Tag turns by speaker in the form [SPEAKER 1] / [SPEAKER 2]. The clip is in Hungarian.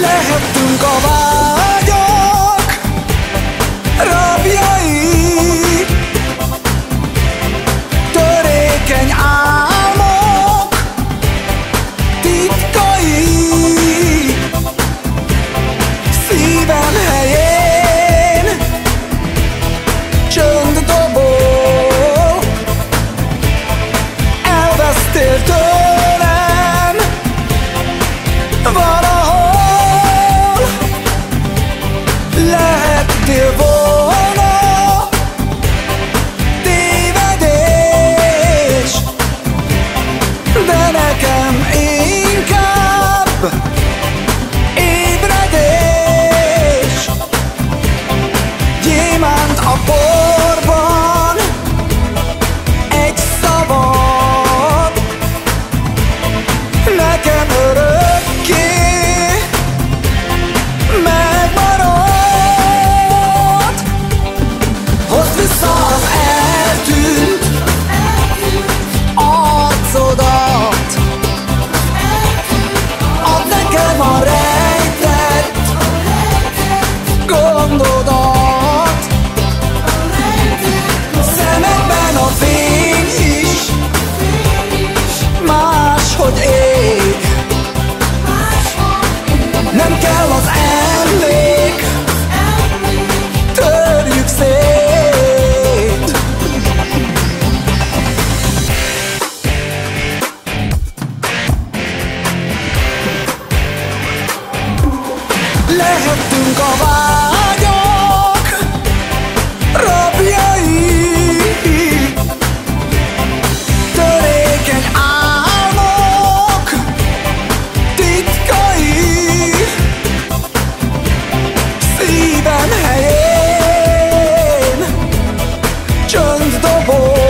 [SPEAKER 1] Lehettünk a vágyak rabjai. Törékeny álmok titkai. Szívem helyén cső gyémánt a bor lehettünk a vágyak rabjai. Törékeny álmok titkai, szívem helyén csönd dobol.